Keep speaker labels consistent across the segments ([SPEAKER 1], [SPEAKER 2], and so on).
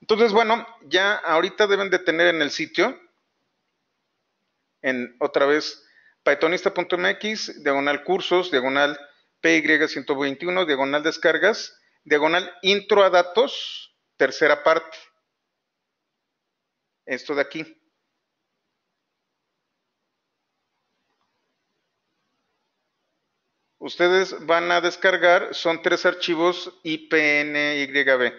[SPEAKER 1] Entonces, bueno, ya ahorita deben de tener en el sitio, en otra vez, pythonista.mx, diagonal cursos, diagonal PY121, diagonal descargas, diagonal intro a datos, tercera parte. Esto de aquí. Ustedes van a descargar, son tres archivos IPNYB.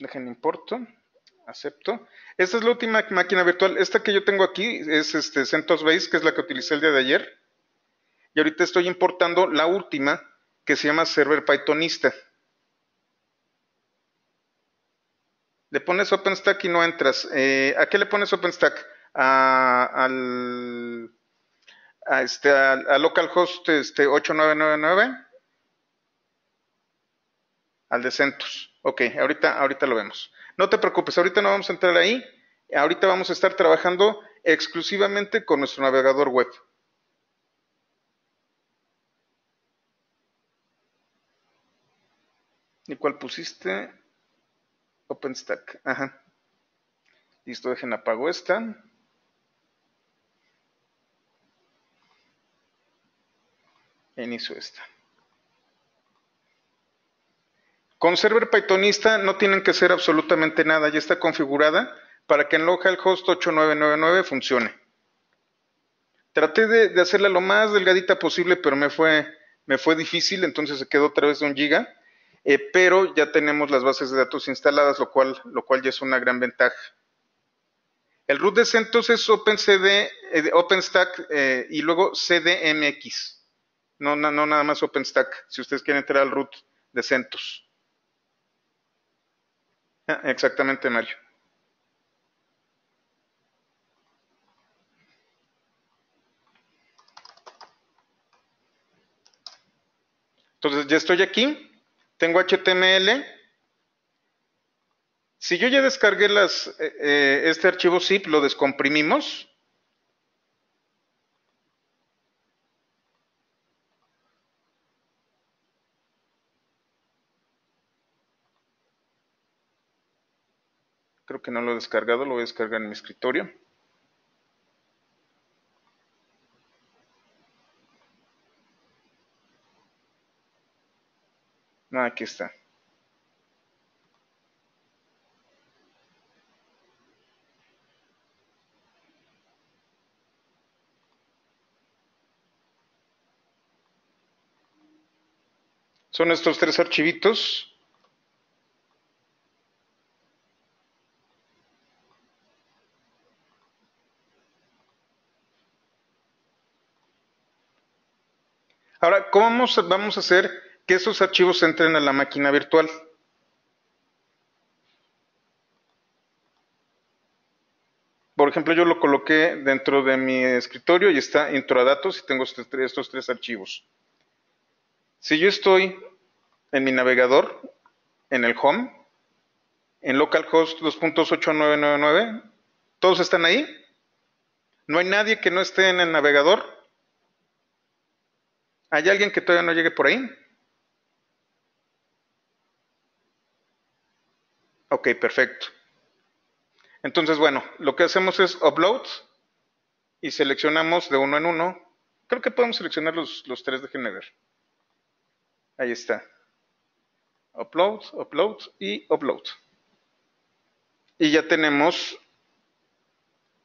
[SPEAKER 1] Dejen importo, acepto. Esta es la última máquina virtual. Esta que yo tengo aquí es este CentOS Base, que es la que utilicé el día de ayer. Y ahorita estoy importando la última, que se llama Server Pythonista. Le pones OpenStack y no entras. Eh, ¿A qué le pones OpenStack? A, al, a este, a, localhost este, 8999. Al de CentOS. Ok, ahorita, ahorita lo vemos. No te preocupes, ahorita no vamos a entrar ahí. Ahorita vamos a estar trabajando exclusivamente con nuestro navegador web. ¿Y cuál pusiste? OpenStack. Ajá. Listo, dejen apago esta. inicio esta. Con server Pythonista no tienen que hacer absolutamente nada, ya está configurada para que en localhost 8999 funcione. Traté de, hacerla lo más delgadita posible, pero me fue, me fue difícil, entonces se quedó otra vez de un giga. Eh, pero ya tenemos las bases de datos instaladas, lo cual, lo cual ya es una gran ventaja. El root de CentOS es eh, OpenStack eh, y luego CDMX. No, no, no, nada más OpenStack, si ustedes quieren entrar al root de CentOS. Ah, exactamente, Mario. Entonces ya estoy aquí tengo HTML. Si yo ya descargué las, eh, eh, este archivo zip, lo descomprimimos. Que no lo he descargado, lo voy a descargar en mi escritorio. No, aquí está. Son estos tres archivitos. ¿Cómo vamos a hacer que esos archivos entren a la máquina virtual. Por ejemplo, yo lo coloqué dentro de mi escritorio y está intro a datos y tengo estos tres archivos. Si yo estoy en mi navegador, en el home, en localhost 2.8999, ¿todos están ahí? ¿No hay nadie que no esté en el navegador? ¿Hay alguien que todavía no llegue por ahí? Ok, perfecto. Entonces, bueno, lo que hacemos es upload y seleccionamos de uno en uno. Creo que podemos seleccionar los, los tres, déjenme ver. Ahí está. Upload, upload y upload. Y ya tenemos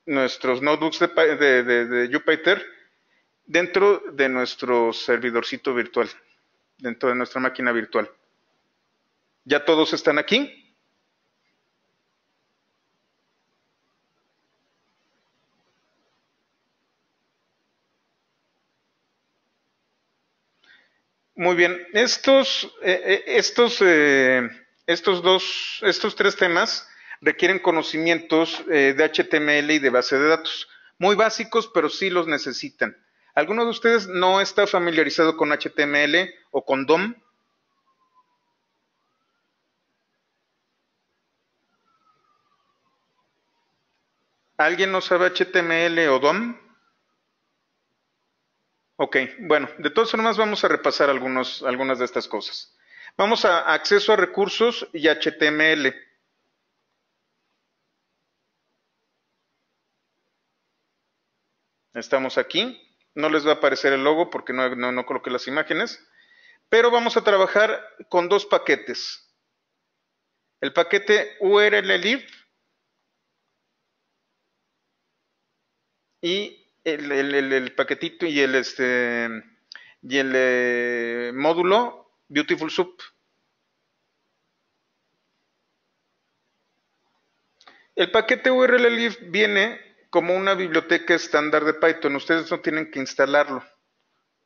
[SPEAKER 1] nuestros notebooks de, de, de Jupyter dentro de nuestro servidorcito virtual, dentro de nuestra máquina virtual. Ya todos están aquí. Muy bien, estos, eh, eh, estos, eh, estos dos, estos tres temas requieren conocimientos de HTML y de base de datos. Muy básicos, pero sí los necesitan. ¿Alguno de ustedes no está familiarizado con HTML o con DOM? ¿Alguien no sabe HTML o DOM? Ok, bueno, de todas formas vamos a repasar algunos, algunas de estas cosas. Vamos a acceso a recursos y HTML. Estamos aquí. No les va a aparecer el logo porque no, no, no coloqué las imágenes. Pero vamos a trabajar con dos paquetes. El paquete URLlib y el, paquetito y el, este, y el eh, módulo Beautiful Soup. El paquete URLlib viene como una biblioteca estándar de Python. Ustedes no tienen que instalarlo.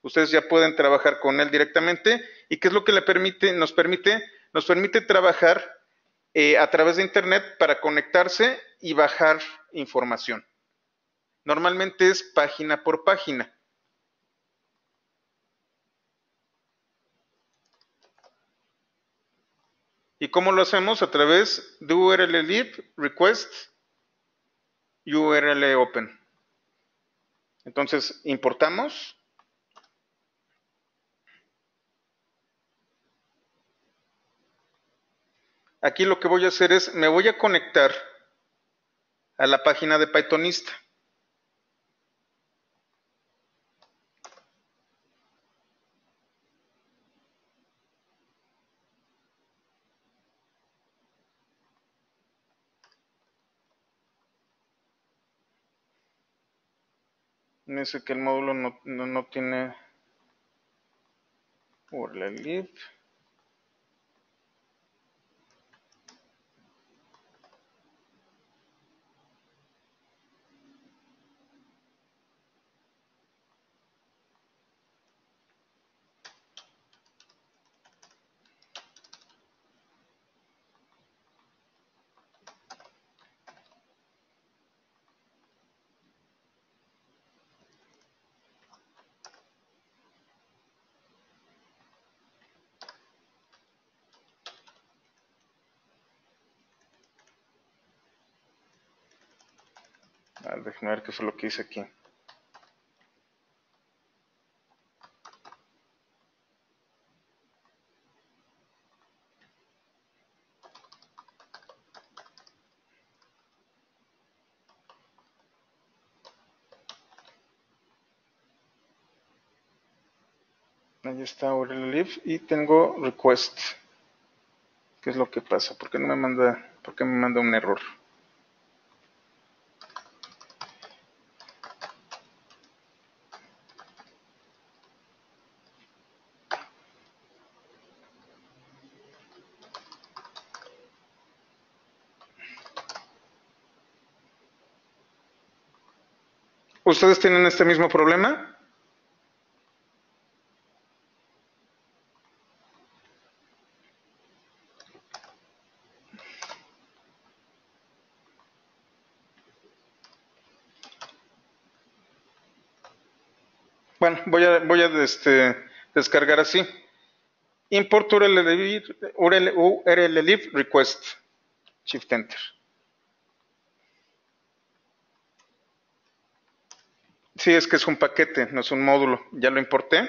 [SPEAKER 1] Ustedes ya pueden trabajar con él directamente. ¿Y qué es lo que le permite? Nos permite, nos permite trabajar eh, a través de Internet para conectarse y bajar información. Normalmente es página por página. ¿Y cómo lo hacemos? A través de URL request URL open. Entonces, importamos. Aquí lo que voy a hacer es, me voy a conectar a la página de Pythonista. Dice que el módulo no, no, no tiene URL A ver, déjenme ver qué fue lo que hice aquí. Ahí está URL y tengo request. ¿Qué es lo que pasa? ¿Por qué no me manda, por qué me manda un error? ¿Ustedes tienen este mismo problema? Bueno, voy a, voy a este, descargar así. Import URL, URL, request. Shift Enter. Sí, es que es un paquete, no es un módulo. Ya lo importé.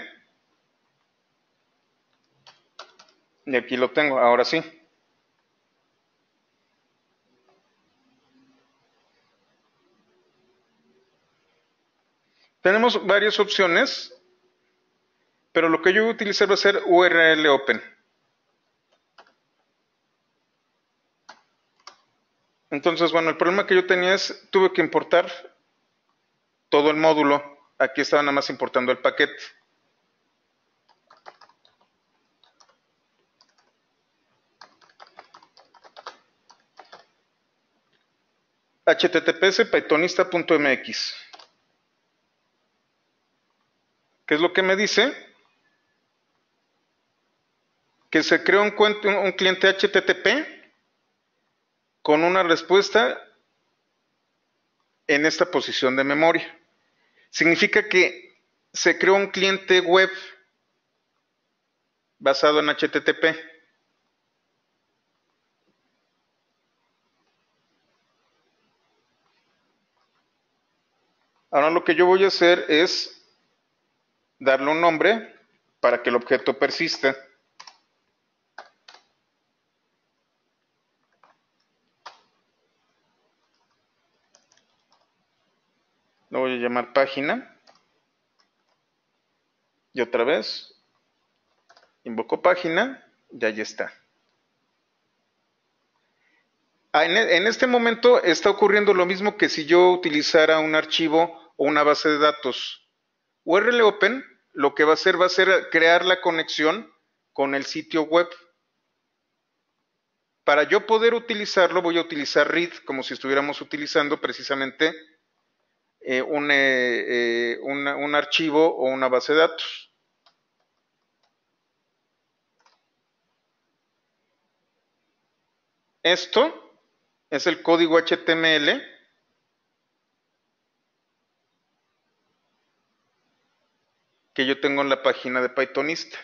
[SPEAKER 1] Y aquí lo tengo, ahora sí. Tenemos varias opciones, pero lo que yo voy a utilizar va a ser URL Open. Entonces, bueno, el problema que yo tenía es, tuve que importar todo el módulo. Aquí estaba nada más importando el paquete. https pythonista.mx. ¿Qué es lo que me dice? Que se creó un, un cliente HTTP con una respuesta en esta posición de memoria. Significa que se creó un cliente web basado en HTTP. Ahora lo que yo voy a hacer es darle un nombre para que el objeto persista. Lo voy a llamar página. Y otra vez, invoco página y ahí está. Ah, e, en este momento está ocurriendo lo mismo que si yo utilizara un archivo o una base de datos. URL Open lo que va a hacer va a ser crear la conexión con el sitio web. Para yo poder utilizarlo voy a utilizar read como si estuviéramos utilizando precisamente eh, un, eh, eh, un archivo o una base de datos. Esto es el código HTML que yo tengo en la página de Pythonista.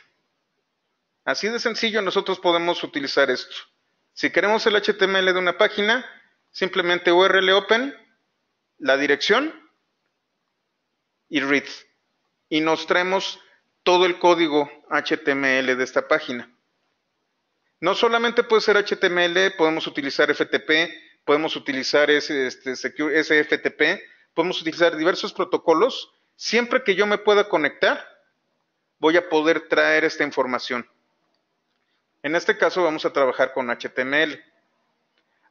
[SPEAKER 1] Así de sencillo nosotros podemos utilizar esto. Si queremos el HTML de una página, simplemente URL open, la dirección y read. Y nos traemos todo el código HTML de esta página. No solamente puede ser HTML, podemos utilizar FTP, podemos utilizar ese, este, SFTP, podemos utilizar diversos protocolos. Siempre que yo me pueda conectar, voy a poder traer esta información. En este caso vamos a trabajar con HTML.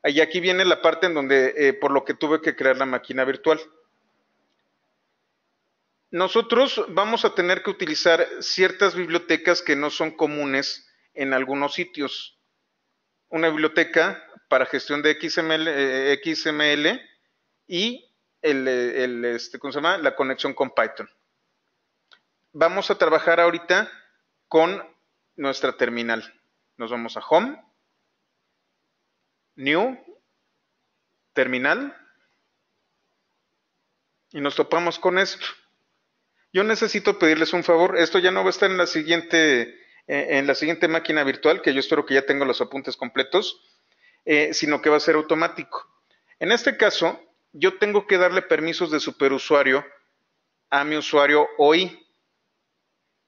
[SPEAKER 1] Y aquí viene la parte en donde, eh, por lo que tuve que crear la máquina virtual. Nosotros vamos a tener que utilizar ciertas bibliotecas que no son comunes en algunos sitios. Una biblioteca para gestión de XML, eh, y este, la conexión con Python. Vamos a trabajar ahorita con nuestra terminal. Nos vamos a Home, New, Terminal, y nos topamos con esto. Yo necesito pedirles un favor, esto ya no va a estar en la siguiente eh, en la siguiente máquina virtual, que yo espero que ya tenga los apuntes completos, eh, sino que va a ser automático. En este caso, yo tengo que darle permisos de superusuario a mi usuario hoy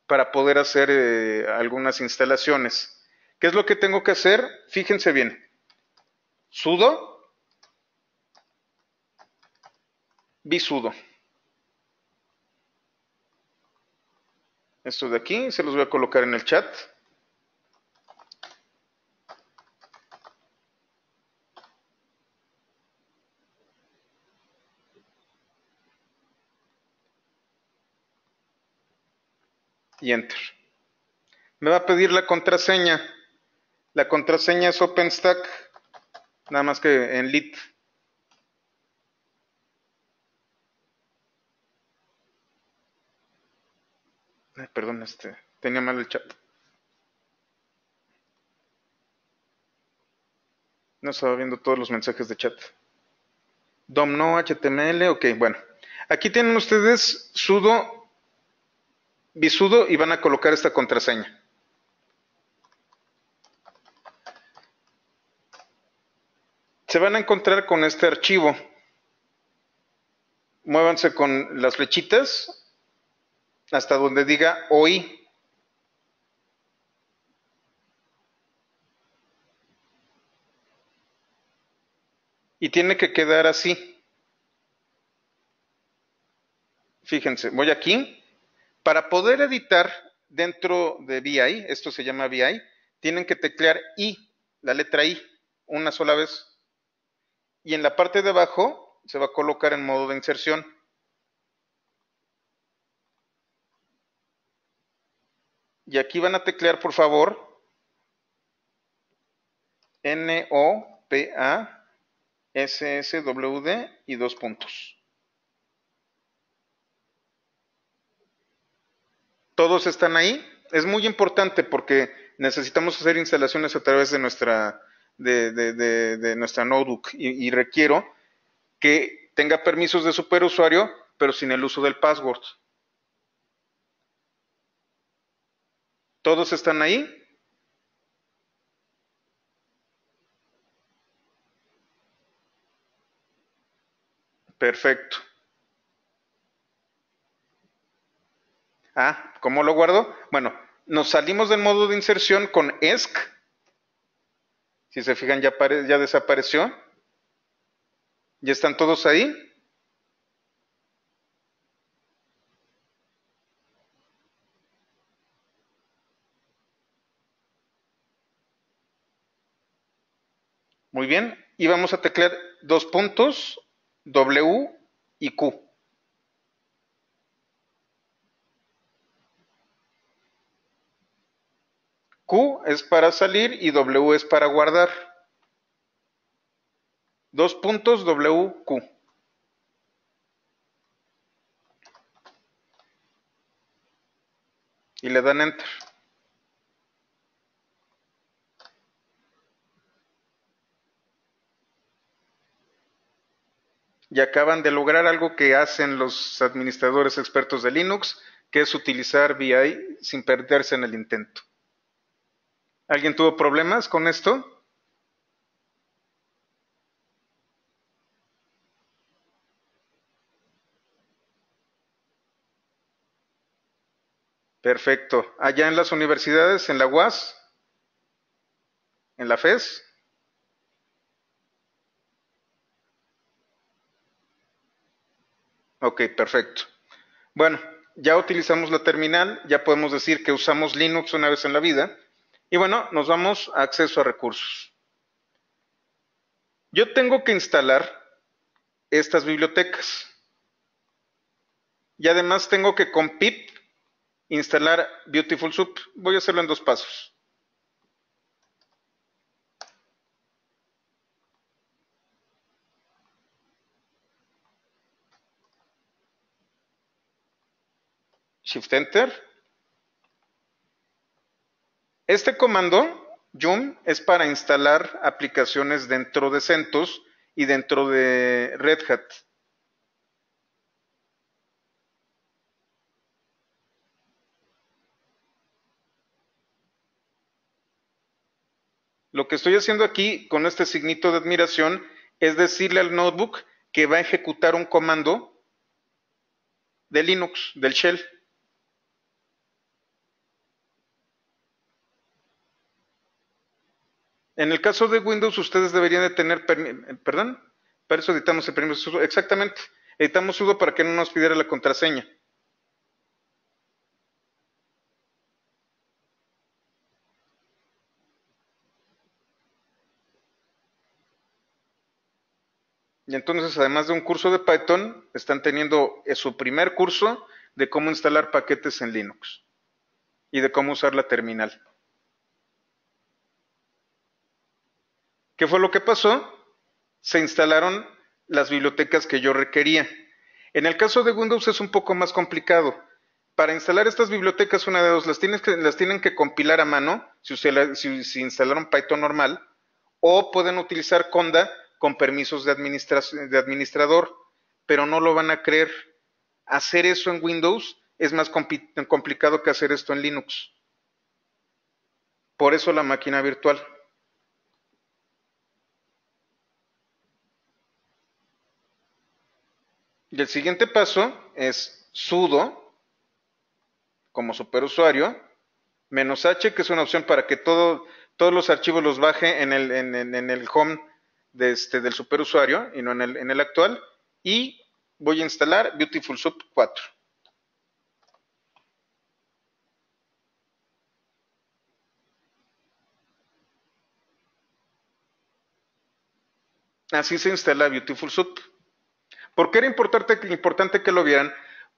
[SPEAKER 1] para poder hacer eh, algunas instalaciones. ¿Qué es lo que tengo que hacer? Fíjense bien. sudo bisudo. Esto de aquí, se los voy a colocar en el chat. Y enter. Me va a pedir la contraseña. La contraseña es OpenStack, nada más que en lit. Perdón, este, tenía mal el chat. No estaba viendo todos los mensajes de chat. DOM no, HTML, ok, bueno. Aquí tienen ustedes sudo, bisudo y van a colocar esta contraseña. Se van a encontrar con este archivo. Muévanse con las flechitas hasta donde diga oí. Y tiene que quedar así. Fíjense, voy aquí. Para poder editar dentro de VI, esto se llama VI, tienen que teclear I, la letra I, una sola vez. Y en la parte de abajo se va a colocar en modo de inserción. Y aquí van a teclear, por favor, N-O-P-A-S-S-W-D y dos puntos. ¿Todos están ahí? Es muy importante porque necesitamos hacer instalaciones a través de nuestra, de, nuestra notebook y, y requiero que tenga permisos de superusuario, pero sin el uso del password. ¿Todos están ahí? Perfecto. Ah, ¿cómo lo guardo? Bueno, nos salimos del modo de inserción con ESC. Si se fijan, ya, desapareció. ¿Ya están todos ahí? Muy bien, y vamos a teclear dos puntos, W y Q. Q es para salir y W es para guardar. Dos puntos W, Q. Y le dan Enter. Y acaban de lograr algo que hacen los administradores expertos de Linux, que es utilizar VI sin perderse en el intento. ¿Alguien tuvo problemas con esto? Perfecto. Allá en las universidades, en la UAS, en la FES. Ok, perfecto. Bueno, ya utilizamos la terminal, ya podemos decir que usamos Linux una vez en la vida. Y bueno, nos vamos a acceso a recursos. Yo tengo que instalar estas bibliotecas. Y además tengo que con pip instalar Beautiful Soup. Voy a hacerlo en dos pasos. Shift Enter. Este comando, yum, es para instalar aplicaciones dentro de CentOS y dentro de Red Hat. Lo que estoy haciendo aquí con este signito de admiración es decirle al notebook que va a ejecutar un comando de Linux, del shell. En el caso de Windows, ustedes deberían de tener, perdón, para eso editamos el permiso exactamente, editamos sudo para que no nos pidiera la contraseña. Y entonces, además de un curso de Python, están teniendo eh, su primer curso de cómo instalar paquetes en Linux y de cómo usar la terminal. ¿Qué fue lo que pasó? Se instalaron las bibliotecas que yo requería. En el caso de Windows es un poco más complicado. Para instalar estas bibliotecas, una de dos, las, que, las tienen que compilar a mano, si, si, instalaron Python normal, o pueden utilizar Conda con permisos de, de administrador, pero no lo van a creer. Hacer eso en Windows es más complicado que hacer esto en Linux. Por eso la máquina virtual. Y el siguiente paso es sudo como superusuario, menos h, que es una opción para que todo, todos los archivos los baje en el, en, el home de este, del superusuario y no en el, en el actual. Y voy a instalar Beautiful Soup 4. Así se instala Beautiful Soup. ¿Por qué era importante, que lo vieran?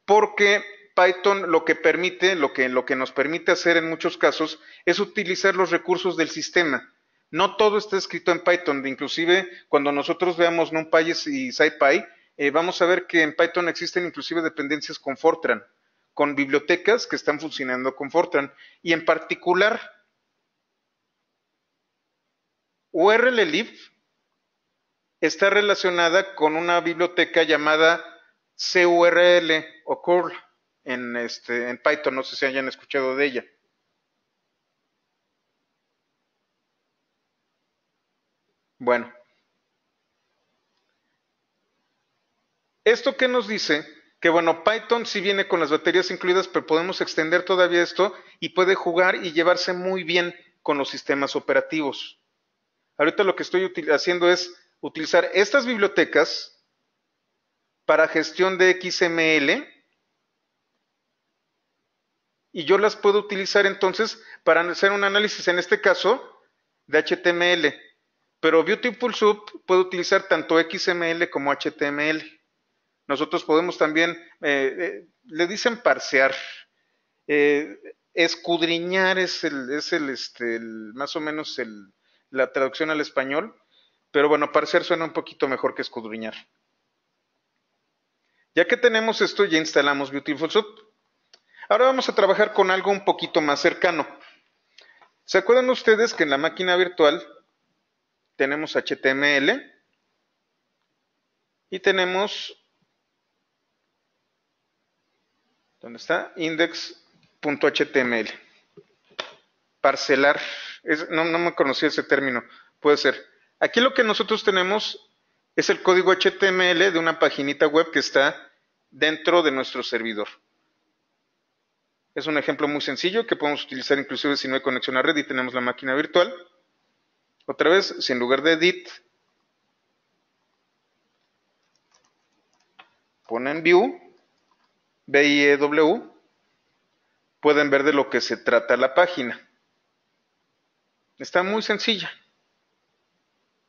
[SPEAKER 1] Porque Python lo que permite, lo que, nos permite hacer en muchos casos, es utilizar los recursos del sistema. No todo está escrito en Python, inclusive cuando nosotros veamos NumPy y SciPy, eh, vamos a ver que en Python existen inclusive dependencias con Fortran, con bibliotecas que están funcionando con Fortran. Y en particular, urllib está relacionada con una biblioteca llamada CURL o curl en, este, en Python. No sé si hayan escuchado de ella. Bueno. Esto que nos dice que bueno, Python sí viene con las baterías incluidas, pero podemos extender todavía esto y puede jugar y llevarse muy bien con los sistemas operativos. Ahorita lo que estoy haciendo es utilizar estas bibliotecas para gestión de XML y yo las puedo utilizar entonces para hacer un análisis, en este caso, de HTML. Pero Beautiful Soup puede utilizar tanto XML como HTML. Nosotros podemos también, eh, eh, le dicen parsear, eh, escudriñar es el, es el, este, más o menos el, la traducción al español, pero bueno, parsear suena un poquito mejor que escudriñar. Ya que tenemos esto, ya instalamos Beautiful Soup. Ahora vamos a trabajar con algo un poquito más cercano. ¿Se acuerdan ustedes que en la máquina virtual tenemos HTML y tenemos, ¿dónde está? Index.html. Parcelar, no, no me conocía ese término, puede ser. Aquí lo que nosotros tenemos es el código HTML de una paginita web que está dentro de nuestro servidor. Es un ejemplo muy sencillo que podemos utilizar inclusive si no hay conexión a red y tenemos la máquina virtual. Otra vez, si en lugar de edit ponen view, B-I-E-W, pueden ver de lo que se trata la página. Está muy sencilla.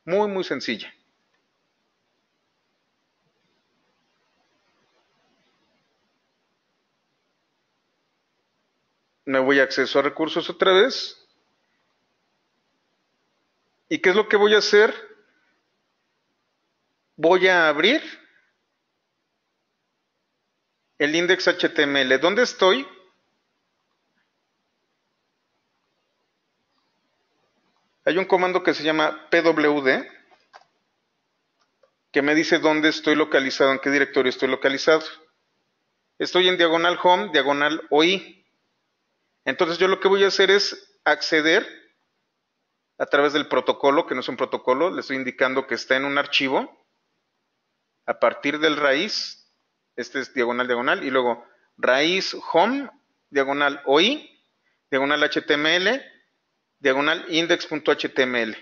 [SPEAKER 1] Muy, muy sencilla. Me voy a acceso a recursos otra vez ¿Y qué es lo que voy a hacer? Voy a abrir el index HTML. ¿Dónde estoy? Hay un comando que se llama pwd que me dice dónde estoy localizado, en qué directorio estoy localizado. Estoy en diagonal home, diagonal OI. Entonces yo lo que voy a hacer es acceder a través del protocolo, que no es un protocolo, le estoy indicando que está en un archivo, a partir del raíz, este es diagonal, diagonal, y luego raíz home, diagonal OI, diagonal HTML, diagonal index.html.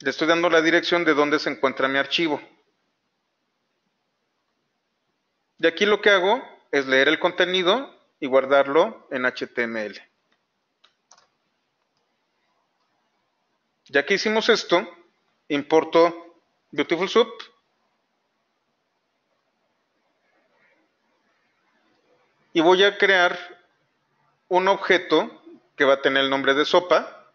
[SPEAKER 1] Le estoy dando la dirección de dónde se encuentra mi archivo. De aquí lo que hago es leer el contenido y guardarlo en HTML. Ya que hicimos esto, importo Beautiful Soup y voy a crear un objeto que va a tener el nombre de sopa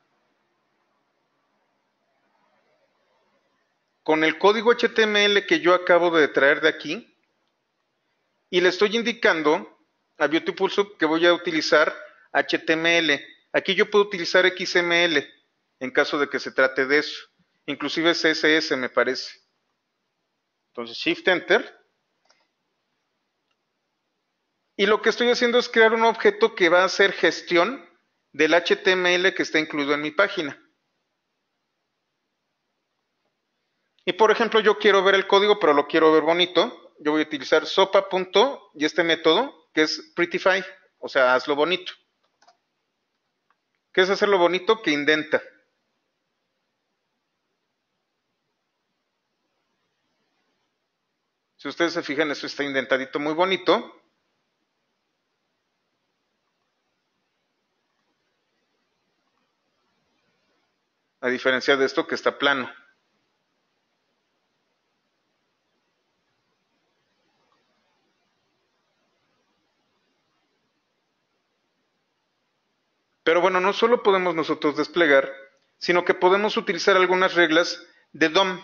[SPEAKER 1] con el código HTML que yo acabo de traer de aquí y le estoy indicando a Beautiful Soup que voy a utilizar HTML. Aquí yo puedo utilizar XML en caso de que se trate de eso. Inclusive CSS me parece. Entonces Shift Enter. Y lo que estoy haciendo es crear un objeto que va a hacer gestión del HTML que está incluido en mi página. Y por ejemplo, yo quiero ver el código, pero lo quiero ver bonito. Yo voy a utilizar sopa. y este método que es prettify, o sea, hazlo bonito. ¿Qué es hacerlo bonito? Que indenta. Si ustedes se fijan, esto está indentadito muy bonito. A diferencia de esto que está plano. Pero bueno, no solo podemos nosotros desplegar, sino que podemos utilizar algunas reglas de DOM.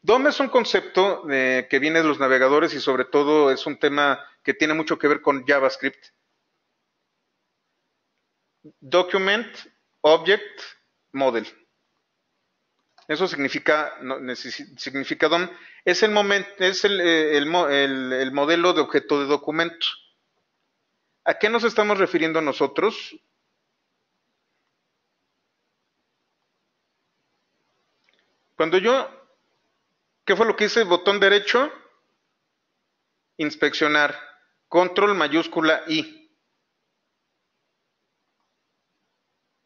[SPEAKER 1] DOM es un concepto que viene de los navegadores y sobre todo es un tema que tiene mucho que ver con JavaScript. Document, Object, Model. Eso significa, significa DOM. Es, el, es eh, el modelo de objeto de documento. ¿A qué nos estamos refiriendo nosotros? Cuando yo ¿Qué fue lo que hice? Botón derecho, inspeccionar, control mayúscula I.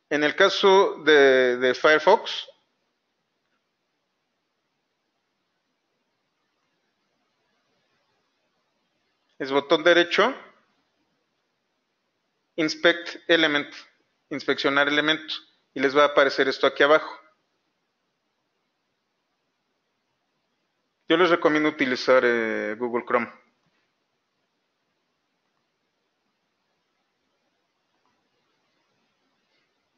[SPEAKER 1] En el caso de Firefox, es botón derecho, inspect element, inspeccionar elemento, y les va a aparecer esto aquí abajo. Yo les recomiendo utilizar eh, Google Chrome.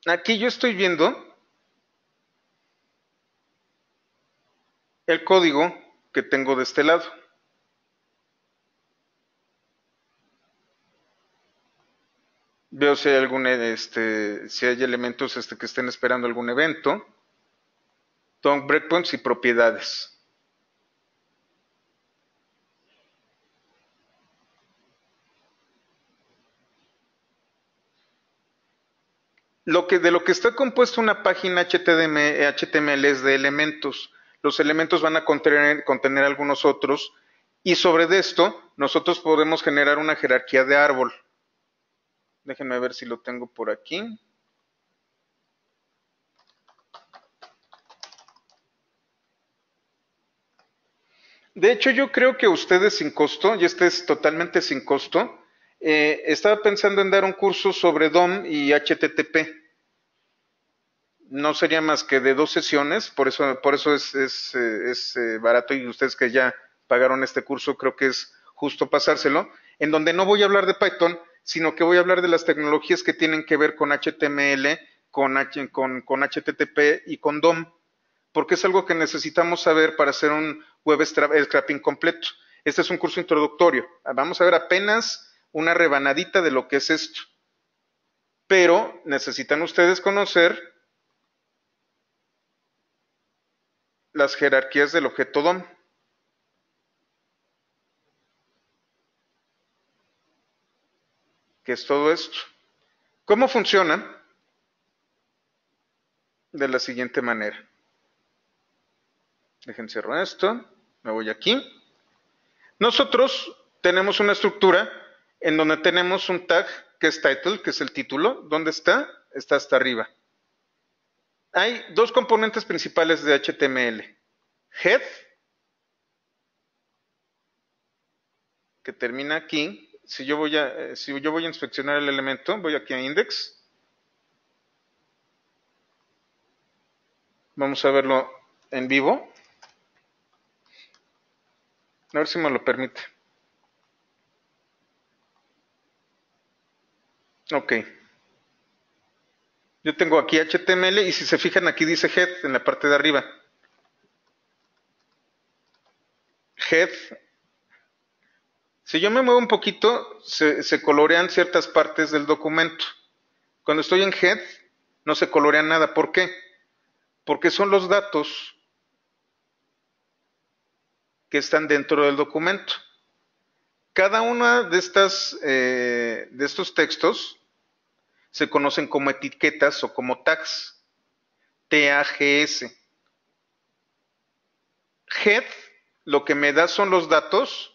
[SPEAKER 1] Aquí yo estoy viendo el código que tengo de este lado. Veo si hay algún, este, si hay elementos este, que estén esperando algún evento. Ton breakpoints y propiedades. Lo que, de lo que está compuesta una página HTML, es de elementos. Los elementos van a contener, contener algunos otros y sobre esto nosotros podemos generar una jerarquía de árbol. Déjenme ver si lo tengo por aquí. De hecho, yo creo que ustedes sin costo, y este es totalmente sin costo, eh, estaba pensando en dar un curso sobre DOM y HTTP. No sería más que de dos sesiones, por eso, por eso es, eh, eh, barato y ustedes que ya pagaron este curso, creo que es justo pasárselo, en donde no voy a hablar de Python, sino que voy a hablar de las tecnologías que tienen que ver con HTML, con, con, HTTP y con DOM, porque es algo que necesitamos saber para hacer un web scrapping completo. Este es un curso introductorio. Vamos a ver apenas una rebanadita de lo que es esto. Pero necesitan ustedes conocer las jerarquías del objeto DOM. Que es todo esto. ¿Cómo funciona? De la siguiente manera. Dejen cerrar esto. Me voy aquí. Nosotros tenemos una estructura en donde tenemos un tag que es title, que es el título. ¿Dónde está? Está hasta arriba. Hay dos componentes principales de HTML. Head, que termina aquí, si yo voy a, eh, si yo voy a inspeccionar el elemento, voy aquí a index. Vamos a verlo en vivo. A ver si me lo permite. Ok. Yo tengo aquí HTML y si se fijan aquí dice head en la parte de arriba. Head si yo me muevo un poquito, se, colorean ciertas partes del documento. Cuando estoy en Head, no se colorea nada. ¿Por qué? Porque son los datos que están dentro del documento. Cada uno de, estas, eh, de estos textos se conocen como etiquetas o como tags. T-A-G-S. Head lo que me da son los datos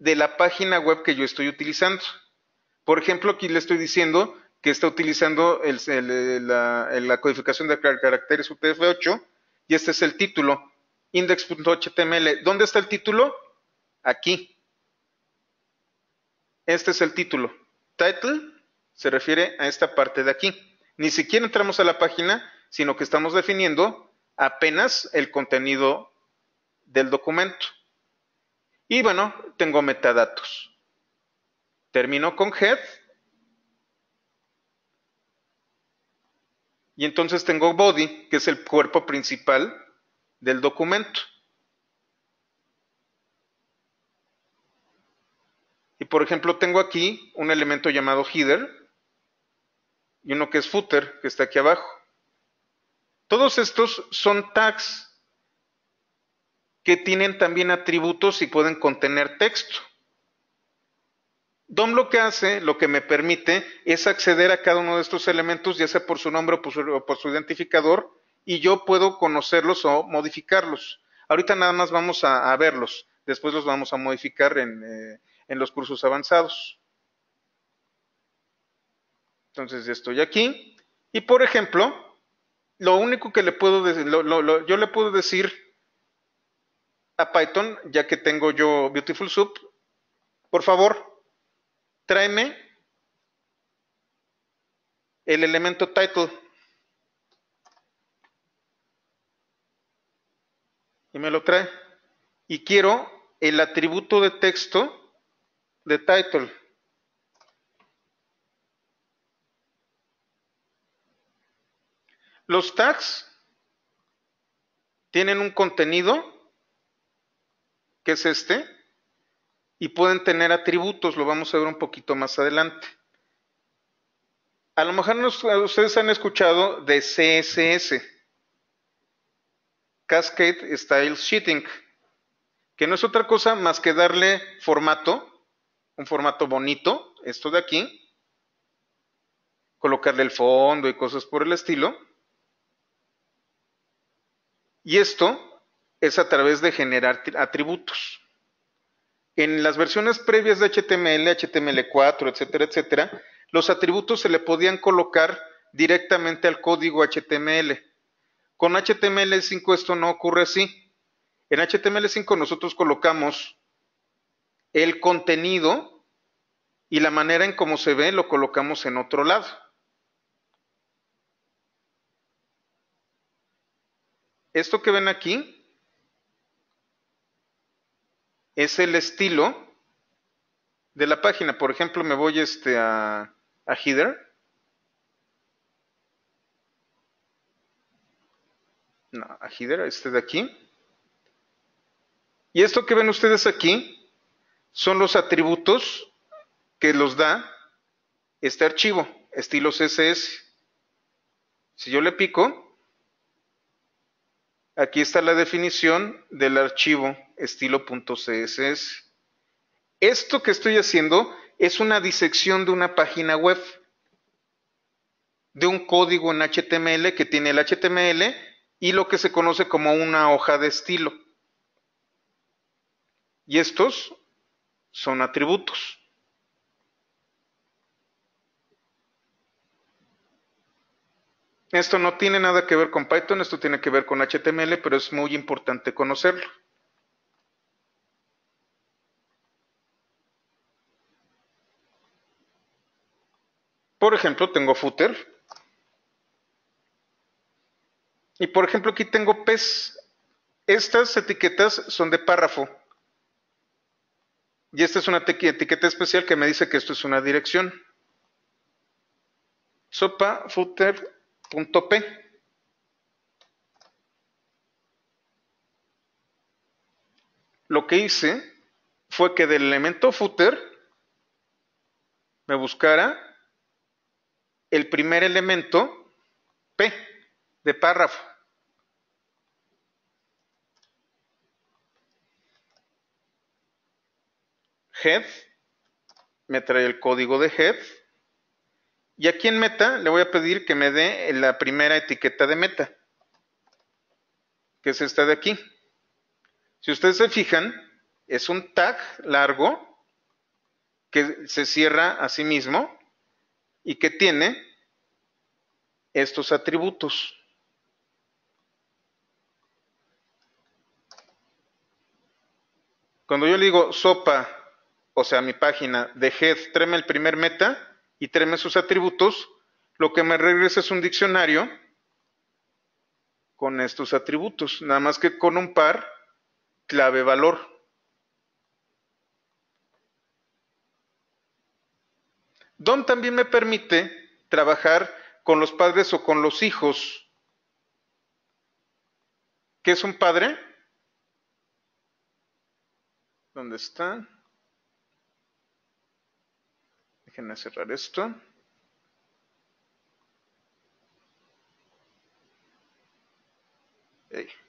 [SPEAKER 1] de la página web que yo estoy utilizando. Por ejemplo, aquí le estoy diciendo que está utilizando la, codificación de caracteres UTF-8 y este es el título, index.html. ¿Dónde está el título? Aquí. Este es el título. Title se refiere a esta parte de aquí. Ni siquiera entramos a la página, sino que estamos definiendo apenas el contenido del documento. Y bueno, tengo metadatos. Termino con head. Y entonces tengo body, que es el cuerpo principal del documento. Y por ejemplo, tengo aquí un elemento llamado header y uno que es footer, que está aquí abajo. Todos estos son tags que tienen también atributos y pueden contener texto. DOM lo que hace, lo que me permite, es acceder a cada uno de estos elementos, ya sea por su nombre o por su, identificador, y yo puedo conocerlos o modificarlos. Ahorita nada más vamos a, verlos, después los vamos a modificar en, eh, en los cursos avanzados. Entonces ya estoy aquí. Y por ejemplo, lo único que le puedo decir, yo le puedo decir a Python, ya que tengo yo Beautiful Soup, por favor, tráeme el elemento title. Y me lo trae. Y quiero el atributo de texto de title. Los tags tienen un contenido, que es este, y pueden tener atributos, lo vamos a ver un poquito más adelante. A lo mejor ustedes han escuchado de CSS, Cascade Style Sheeting, que no es otra cosa más que darle formato, un formato bonito, esto de aquí, colocarle el fondo y cosas por el estilo, y esto es a través de generar atributos. En las versiones previas de HTML, HTML4, etcétera, etcétera, los atributos se le podían colocar directamente al código HTML. Con HTML5 esto no ocurre así. En HTML5 nosotros colocamos el contenido y la manera en cómo se ve lo colocamos en otro lado. Esto que ven aquí es el estilo de la página. Por ejemplo, me voy este a, a header. No, a header, este de aquí. Y esto que ven ustedes aquí son los atributos que los da este archivo, estilo CSS. Si yo le pico, Aquí está la definición del archivo estilo.css. Esto que estoy haciendo es una disección de una página web, de un código en HTML que tiene el HTML y lo que se conoce como una hoja de estilo. Y estos son atributos. Esto no tiene nada que ver con Python, esto tiene que ver con HTML, pero es muy importante conocerlo. Por ejemplo, tengo footer. Y por ejemplo, aquí tengo pes. Estas etiquetas son de párrafo. Y esta es una etiqueta especial que me dice que esto es una dirección. Sopa, footer, punto P. Lo que hice fue que del elemento footer me buscara el primer elemento P de párrafo. Head me trae el código de head y aquí en meta le voy a pedir que me dé la primera etiqueta de meta, que es esta de aquí. Si ustedes se fijan, es un tag largo que se cierra a sí mismo y que tiene estos atributos. Cuando yo le digo sopa, o sea, mi página de head, tráeme el primer meta, y tráeme sus atributos, lo que me regresa es un diccionario con estos atributos, nada más que con un par clave valor. DOM también me permite trabajar con los padres o con los hijos. ¿Qué es un padre? ¿Dónde está? Déjenme cerrar esto.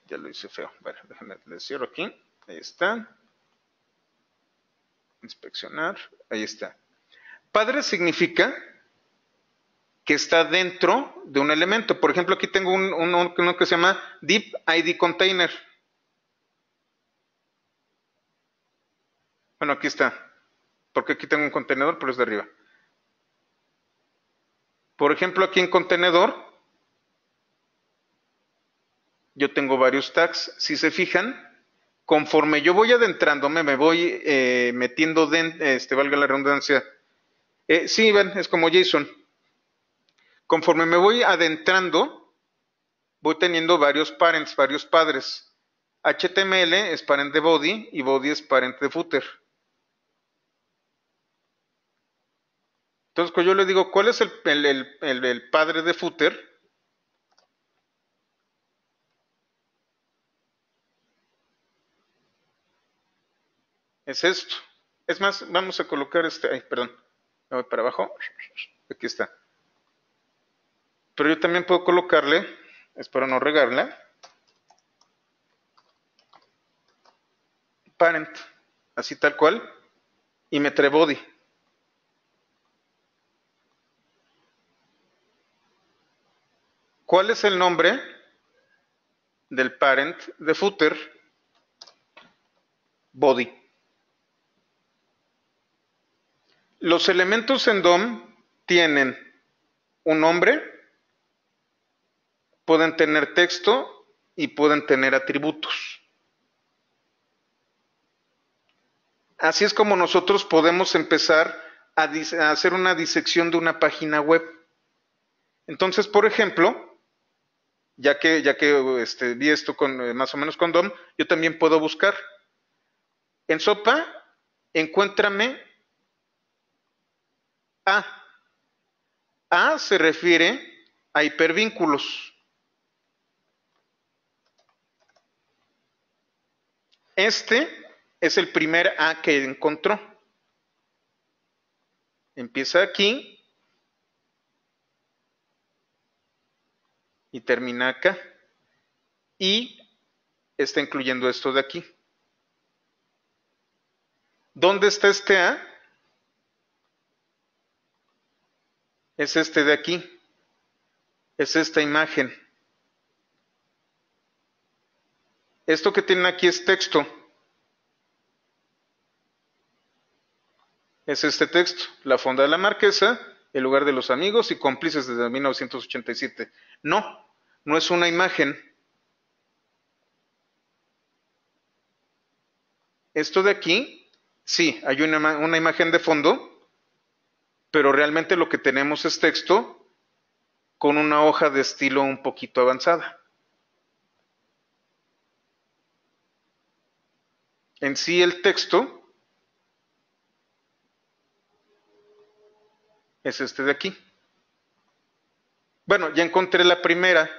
[SPEAKER 1] Ya lo hice feo. Bueno, déjenme, le cierro aquí. Ahí está. Inspeccionar. Ahí está. Padre significa que está dentro de un elemento. Por ejemplo, aquí tengo un, un, uno que se llama Deep ID Container. Bueno, aquí está. Porque aquí tengo un contenedor, pero es de arriba. Por ejemplo, aquí en contenedor, yo tengo varios tags. Si se fijan, conforme yo voy adentrándome, me voy eh, metiendo, dentro, este, valga la redundancia. Eh, sí, ven, es como JSON. Conforme me voy adentrando, voy teniendo varios parents, varios padres. HTML es parent de body y body es parent de footer. Entonces, cuando yo le digo, ¿cuál es el, padre de footer? Es esto. Es más, vamos a colocar este, ay, perdón, voy para abajo, aquí está. Pero yo también puedo colocarle, espero no regarla, parent, así tal cual, y metre body. ¿Cuál es el nombre del parent de footer? Body. Los elementos en DOM tienen un nombre, pueden tener texto y pueden tener atributos. Así es como nosotros podemos empezar a, hacer una disección de una página web. Entonces, por ejemplo, ya que, ya que este, vi esto con, eh, más o menos con DOM, yo también puedo buscar. En SOPA, encuéntrame A. A se refiere a hipervínculos. Este es el primer A que encontró. Empieza aquí y termina acá. Y está incluyendo esto de aquí. ¿Dónde está este A? Es este de aquí. Es esta imagen. Esto que tienen aquí es texto. Es este texto, la fonda de la marquesa, el lugar de los amigos y cómplices desde 1987. No, no es una imagen. Esto de aquí, sí, hay una, una imagen de fondo, pero realmente lo que tenemos es texto con una hoja de estilo un poquito avanzada. En sí el texto es este de aquí. Bueno, ya encontré la primera.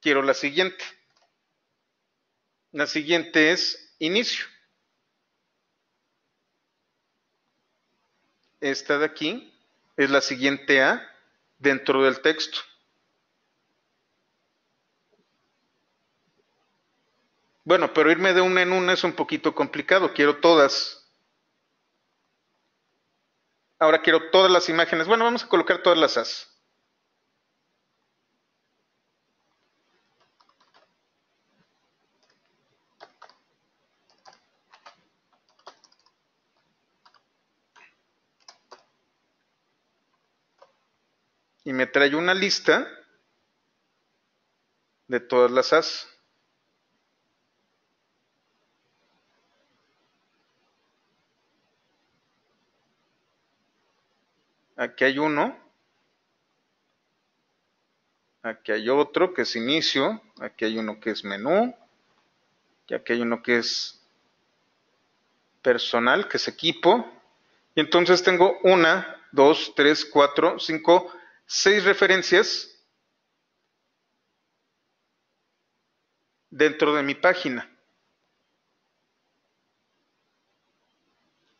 [SPEAKER 1] Quiero la siguiente. La siguiente es inicio. Esta de aquí es la siguiente A dentro del texto. Bueno, pero irme de una en una es un poquito complicado. Quiero todas. Ahora quiero todas las imágenes. Bueno, vamos a colocar todas las As. y me trae una lista de todas las As. Aquí hay uno. Aquí hay otro que es inicio. Aquí hay uno que es menú. Y aquí hay uno que es personal, que es equipo. Y entonces tengo una, dos, tres, cuatro, cinco, seis referencias dentro de mi página.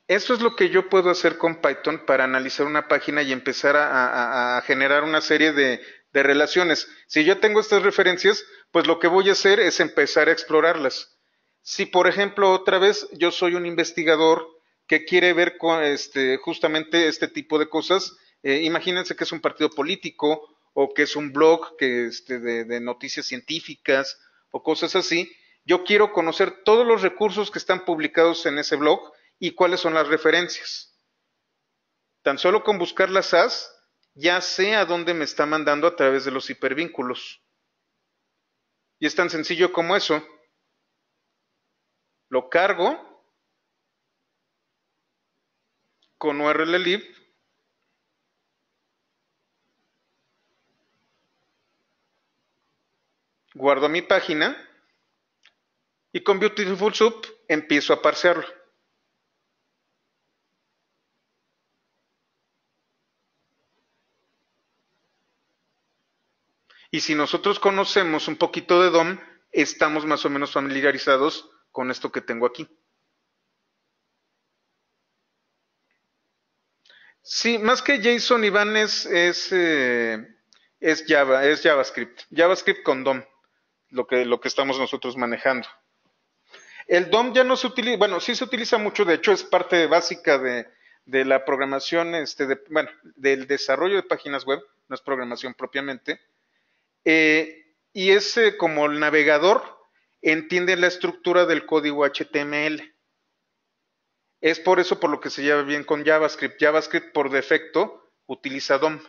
[SPEAKER 1] Eso es lo que yo puedo hacer con Python para analizar una página y empezar a, generar una serie de, relaciones. Si yo tengo estas referencias, pues lo que voy a hacer es empezar a explorarlas. Si, por ejemplo, otra vez yo soy un investigador que quiere ver con este, justamente este tipo de cosas, eh, imagínense que es un partido político o que es un blog que, este, de, noticias científicas o cosas así. Yo quiero conocer todos los recursos que están publicados en ese blog y cuáles son las referencias. Tan solo con buscar las SAS, ya sé a dónde me está mandando a través de los hipervínculos. Y es tan sencillo como eso. Lo cargo con urllib guardo mi página y con Beautiful Soup empiezo a parsearlo. Y si nosotros conocemos un poquito de DOM, estamos más o menos familiarizados con esto que tengo aquí. Sí, más que JSON, Iván, es, es, eh, es, Java, es JavaScript. JavaScript con DOM, lo que, lo que estamos nosotros manejando. El DOM ya no se utiliza, bueno, sí se utiliza mucho, de hecho es parte básica de, de la programación, este, de, bueno, del desarrollo de páginas web, no es programación propiamente. Eh, y es como el navegador entiende la estructura del código HTML. Es por eso por lo que se lleva bien con JavaScript. JavaScript por defecto utiliza DOM.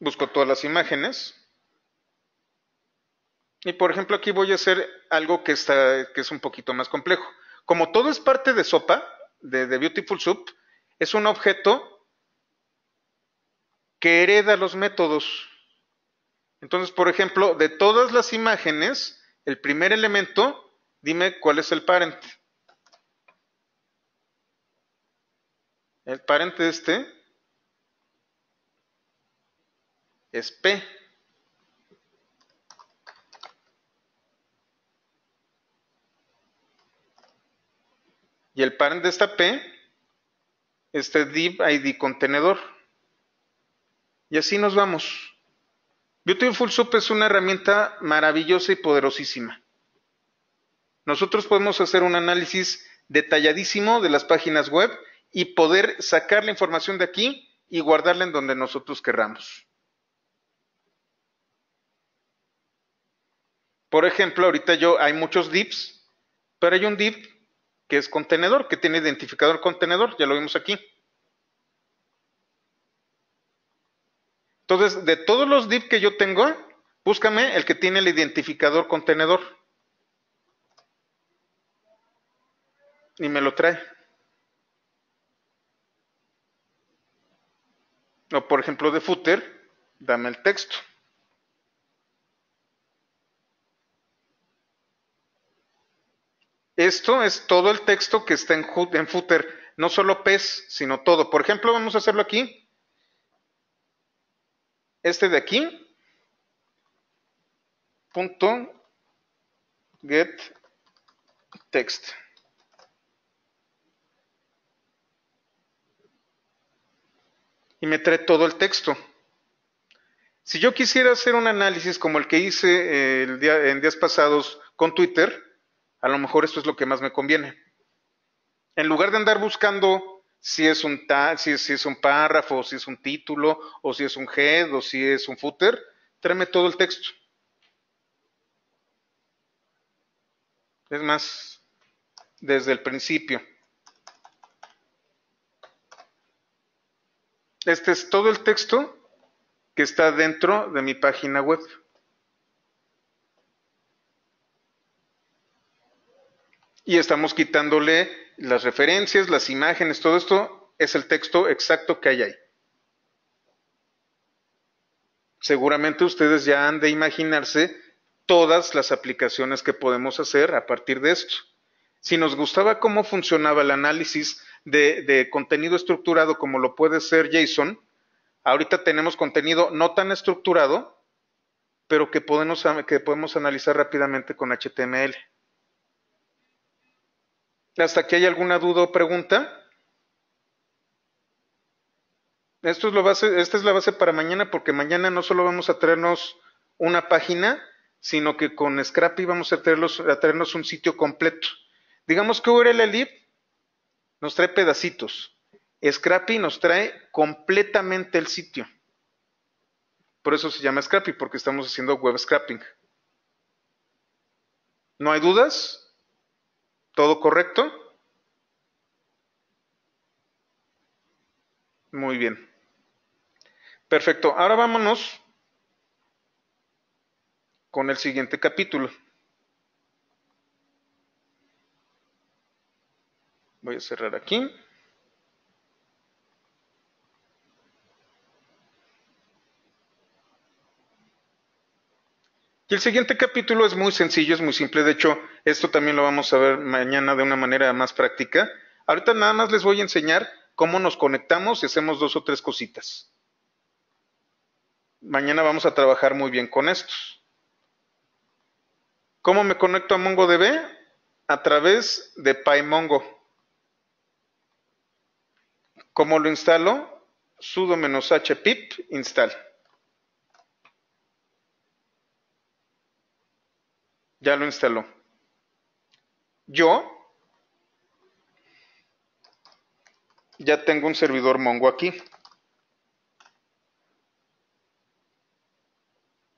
[SPEAKER 1] Busco todas las imágenes. Y por ejemplo aquí voy a hacer algo que, está, que es un poquito más complejo. Como todo es parte de SOPA, de, Beautiful Soup es un objeto que hereda los métodos. Entonces, por ejemplo, de todas las imágenes, el primer elemento, dime cuál es el parent. El parent este es P. Y el parent de esta P, este div id contenedor. Y así nos vamos. Beautiful Soup es una herramienta maravillosa y poderosísima. Nosotros podemos hacer un análisis detalladísimo de las páginas web y poder sacar la información de aquí y guardarla en donde nosotros querramos. Por ejemplo, ahorita yo hay muchos divs, pero hay un div que es contenedor, que tiene identificador contenedor, ya lo vimos aquí. Entonces, de todos los div que yo tengo, búscame el que tiene el identificador contenedor. Y me lo trae. O por ejemplo de footer, dame el texto. Esto es todo el texto que está en, footer, no solo PES, sino todo. Por ejemplo, vamos a hacerlo aquí. Este de aquí. Punto get text. Y me trae todo el texto. Si yo quisiera hacer un análisis como el que hice eh, en días pasados con Twitter, a lo mejor esto es lo que más me conviene. En lugar de andar buscando si es un si es, un párrafo, si es un título, o si es un head, o si es un footer, tráeme todo el texto. Es más, desde el principio. Este es todo el texto que está dentro de mi página web. Y estamos quitándole las referencias, las imágenes, todo esto es el texto exacto que hay ahí. Seguramente ustedes ya han de imaginarse todas las aplicaciones que podemos hacer a partir de esto. Si nos gustaba cómo funcionaba el análisis de, contenido estructurado como lo puede ser JSON, ahorita tenemos contenido no tan estructurado, pero que podemos, que podemos analizar rápidamente con HTML. ¿Hasta aquí hay alguna duda o pregunta? Esto es lo esta es la base para mañana porque mañana no solo vamos a traernos una página, sino que con Scrappy vamos a, traernos un sitio completo. Digamos que URL nos trae pedacitos. Scrappy nos trae completamente el sitio. Por eso se llama Scrappy, porque estamos haciendo web scrapping. ¿No hay dudas? ¿Todo correcto? Muy bien. Perfecto. Ahora vámonos con el siguiente capítulo. Voy a cerrar aquí. Y el siguiente capítulo es muy sencillo, es muy simple. De hecho, esto también lo vamos a ver mañana de una manera más práctica. Ahorita nada más les voy a enseñar cómo nos conectamos y hacemos dos o tres cositas. Mañana vamos a trabajar muy bien con estos. ¿Cómo me conecto a MongoDB? A través de PyMongo. ¿Cómo lo instalo? sudo-h pip install. Ya lo instaló. Yo ya tengo un servidor Mongo aquí.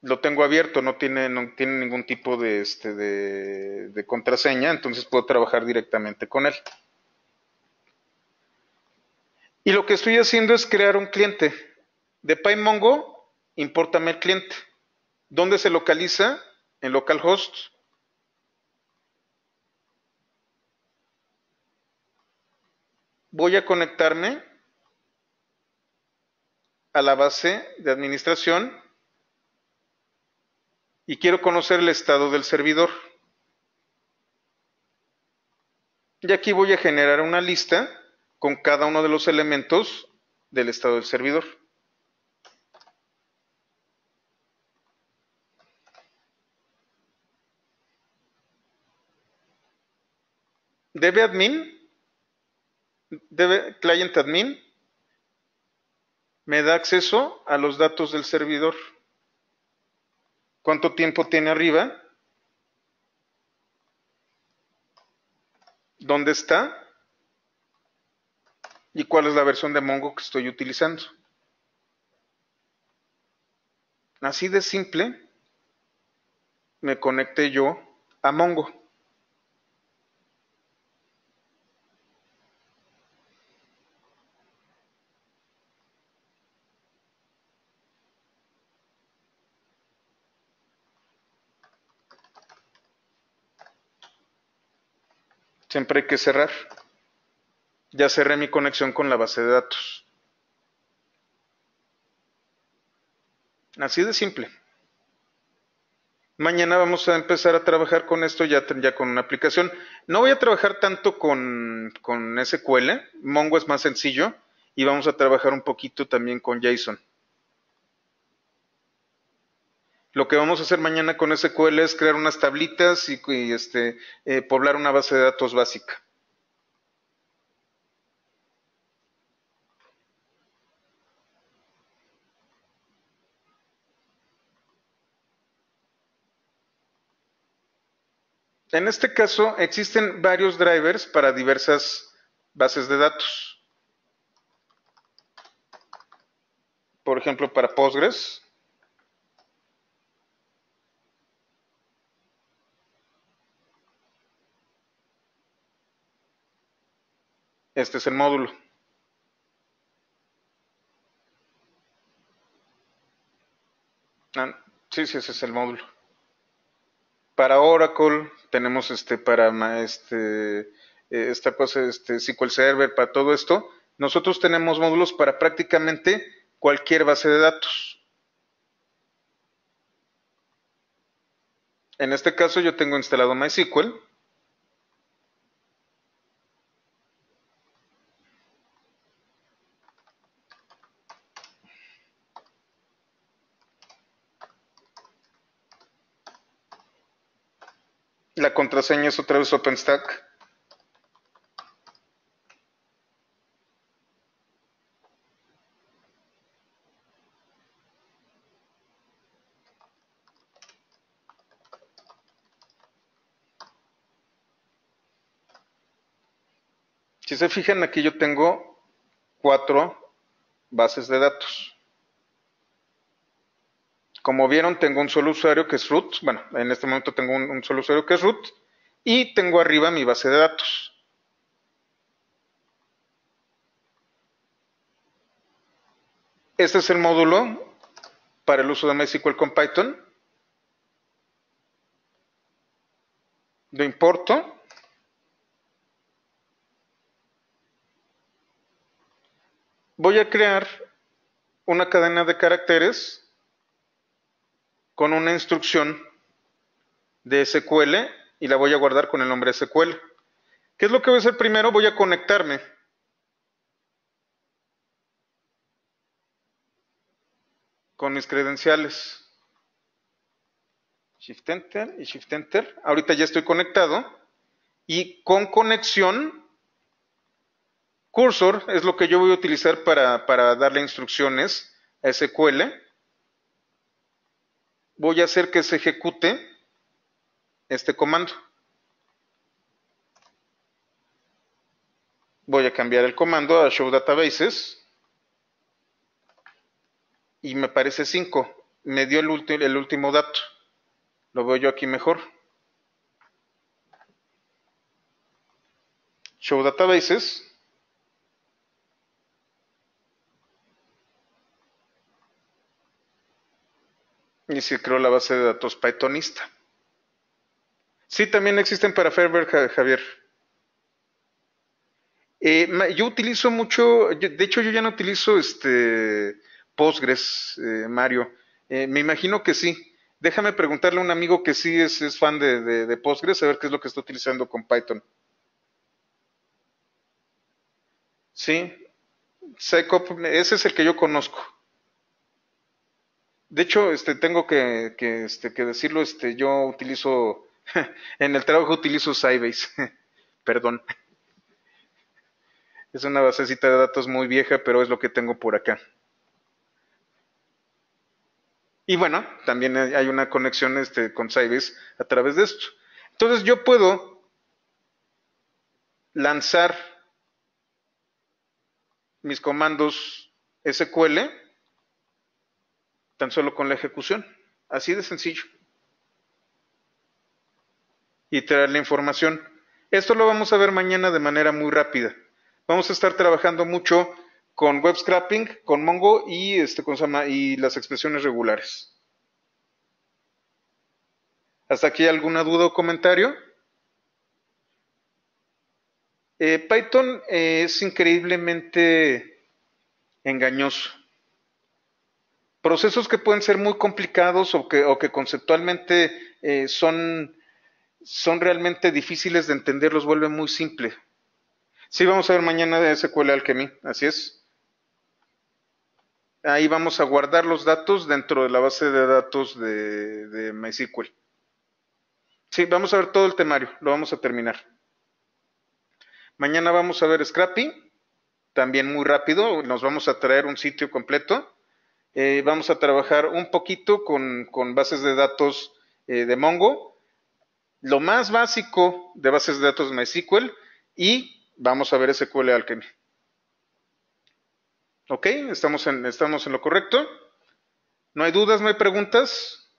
[SPEAKER 1] Lo tengo abierto, no tiene, no tiene ningún tipo de, este, contraseña, entonces puedo trabajar directamente con él. Y lo que estoy haciendo es crear un cliente. De PyMongo, importame el cliente. ¿Dónde se localiza? En localhost. Voy a conectarme a la base de administración y quiero conocer el estado del servidor. Y aquí voy a generar una lista con cada uno de los elementos del estado del servidor. Debe admin, debe client admin, me da acceso a los datos del servidor. ¿Cuánto tiempo tiene arriba? ¿Dónde está? ¿Y cuál es la versión de Mongo que estoy utilizando? Así de simple, me conecté yo a Mongo. Siempre hay que cerrar. Ya cerré mi conexión con la base de datos. Así de simple. Mañana vamos a empezar a trabajar con esto ya, ya con una aplicación. No voy a trabajar tanto con, con SQL, Mongo es más sencillo y vamos a trabajar un poquito también con JSON. Lo que vamos a hacer mañana con SQL es crear unas tablitas y, este, eh, poblar una base de datos básica. En este caso existen varios drivers para diversas bases de datos. Por ejemplo, para Postgres Este es el módulo. Ah, sí, sí, ese es el módulo. Para Oracle tenemos este para este eh, esta cosa este SQL Server para todo esto. Nosotros tenemos módulos para prácticamente cualquier base de datos. En este caso yo tengo instalado MySQL La contraseña es otra vez OpenStack. Si se fijan, aquí yo tengo cuatro bases de datos. Como vieron, tengo un solo usuario que es root. Bueno, en este momento tengo un, solo usuario que es root. Y tengo arriba mi base de datos. Este es el módulo para el uso de MySQL con Python. Lo importo. Voy a crear una cadena de caracteres con una instrucción de SQL y la voy a guardar con el nombre SQL. ¿Qué es lo que voy a hacer primero? Voy a conectarme. con mis credenciales. Shift Enter y Shift Enter. Ahorita ya estoy conectado. Y con conexión, cursor es lo que yo voy a utilizar para, para darle instrucciones a SQL voy a hacer que se ejecute este comando. Voy a cambiar el comando a show databases y me parece 5. Me dio el, el último dato. Lo veo yo aquí mejor. Show databases. Y se creó la base de datos Pythonista. Sí, también existen para Ferber, Javier. Eh, yo utilizo mucho, de hecho yo ya no utilizo este Postgres, eh, Mario. Eh, me imagino que sí. Déjame preguntarle a un amigo que sí es, fan de, Postgres, a ver qué es lo que está utilizando con Python. Sí, ese es el que yo conozco. De hecho, este, tengo que, este, decirlo, este, yo utilizo, en el trabajo utilizo Sybase, perdón. Es una basecita de datos muy vieja, pero es lo que tengo por acá. Y bueno, también hay una conexión este, con Sybase a través de esto. Entonces yo puedo lanzar mis comandos SQL tan solo con la ejecución. Así de sencillo. Y traer la información. Esto lo vamos a ver mañana de manera muy rápida. Vamos a estar trabajando mucho con web scrapping, con Mongo y, este, con y las expresiones regulares. ¿Hasta aquí alguna duda o comentario? Eh, Python es increíblemente engañoso procesos que pueden ser muy complicados o que, conceptualmente eh, son, son realmente difíciles de entender, los vuelve muy simple. Sí, vamos a ver mañana SQL Alchemy, así es. Ahí vamos a guardar los datos dentro de la base de datos de, de MySQL. Sí, vamos a ver todo el temario, lo vamos a terminar. Mañana vamos a ver Scrappy, también muy rápido, nos vamos a traer un sitio completo eh, vamos a trabajar un poquito con, bases de datos eh, de Mongo, lo más básico de bases de datos MySQL y vamos a ver SQL Alchemy. ¿Ok? ¿Estamos en, ¿Estamos en lo correcto? ¿No hay dudas, no hay preguntas?